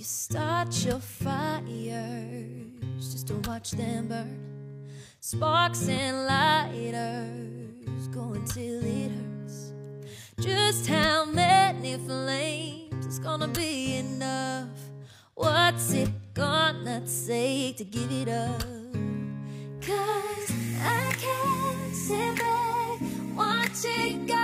You Start your fires just to watch them burn. Sparks and lighters go until it hurts. Just how many flames is gonna be enough? What's it gonna take to give it up? Cause I can't sit back, watch it go.